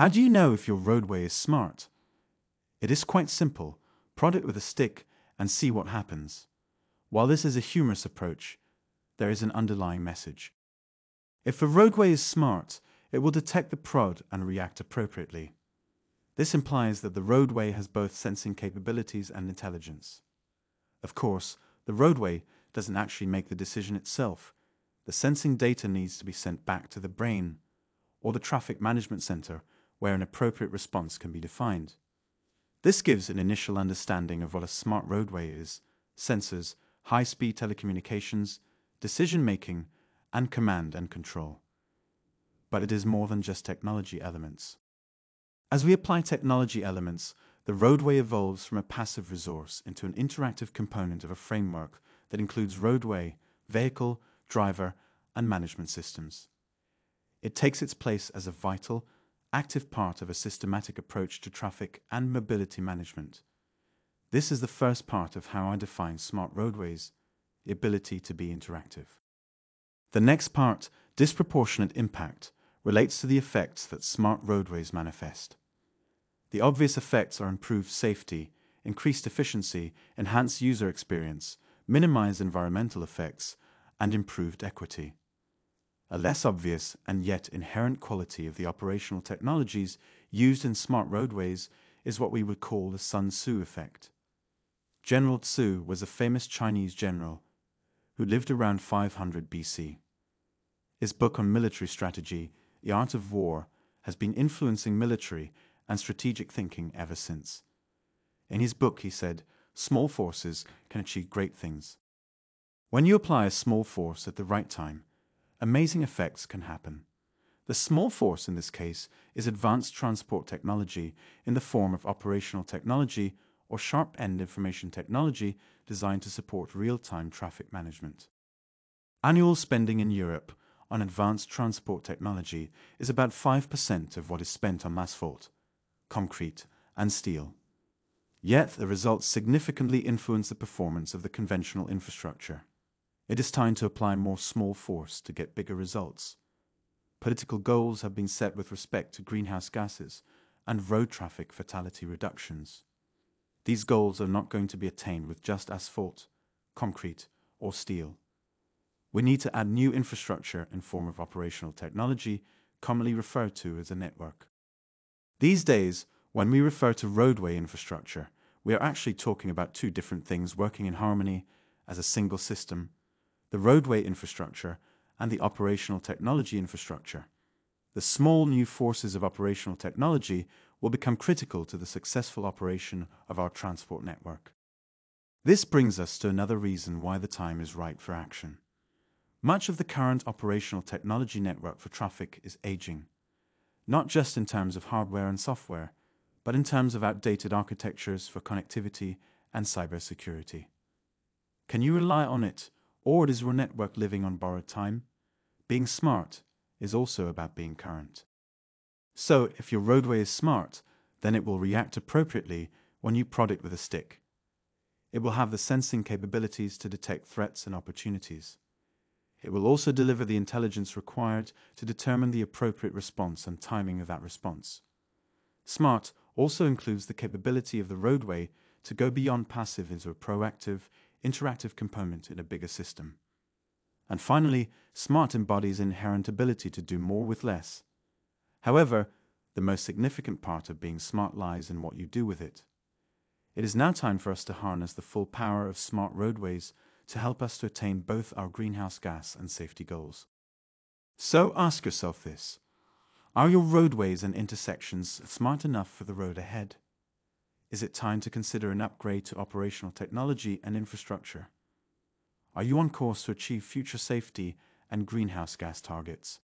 How do you know if your roadway is smart? It is quite simple. Prod it with a stick and see what happens. While this is a humorous approach, there is an underlying message. If a roadway is smart, it will detect the prod and react appropriately. This implies that the roadway has both sensing capabilities and intelligence. Of course, the roadway doesn't actually make the decision itself. The sensing data needs to be sent back to the brain or the traffic management center where an appropriate response can be defined. This gives an initial understanding of what a smart roadway is sensors, high speed telecommunications, decision making, and command and control. But it is more than just technology elements. As we apply technology elements, the roadway evolves from a passive resource into an interactive component of a framework that includes roadway, vehicle, driver, and management systems. It takes its place as a vital, active part of a systematic approach to traffic and mobility management. This is the first part of how I define smart roadways, the ability to be interactive. The next part, disproportionate impact, relates to the effects that smart roadways manifest. The obvious effects are improved safety, increased efficiency, enhanced user experience, minimized environmental effects, and improved equity. A less obvious and yet inherent quality of the operational technologies used in smart roadways is what we would call the Sun Tzu effect. General Tzu was a famous Chinese general who lived around 500 BC. His book on military strategy, The Art of War, has been influencing military and strategic thinking ever since. In his book, he said, small forces can achieve great things. When you apply a small force at the right time, amazing effects can happen. The small force in this case is advanced transport technology in the form of operational technology or sharp end information technology designed to support real time traffic management. Annual spending in Europe on advanced transport technology is about 5% of what is spent on asphalt, concrete, and steel. Yet the results significantly influence the performance of the conventional infrastructure. It is time to apply more small force to get bigger results. Political goals have been set with respect to greenhouse gases and road traffic fatality reductions. These goals are not going to be attained with just asphalt, concrete, or steel. We need to add new infrastructure in form of operational technology, commonly referred to as a network. These days, when we refer to roadway infrastructure, we are actually talking about two different things working in harmony as a single system the roadway infrastructure, and the operational technology infrastructure. The small new forces of operational technology will become critical to the successful operation of our transport network. This brings us to another reason why the time is right for action. Much of the current operational technology network for traffic is aging, not just in terms of hardware and software, but in terms of outdated architectures for connectivity and cybersecurity. Can you rely on it or it is your network living on borrowed time? Being smart is also about being current. So, if your roadway is smart, then it will react appropriately when you prod it with a stick. It will have the sensing capabilities to detect threats and opportunities. It will also deliver the intelligence required to determine the appropriate response and timing of that response. Smart also includes the capability of the roadway to go beyond passive into a proactive, interactive component in a bigger system. And finally, smart embodies inherent ability to do more with less. However, the most significant part of being smart lies in what you do with it. It is now time for us to harness the full power of smart roadways to help us to attain both our greenhouse gas and safety goals. So ask yourself this Are your roadways and intersections smart enough for the road ahead? Is it time to consider an upgrade to operational technology and infrastructure? Are you on course to achieve future safety and greenhouse gas targets?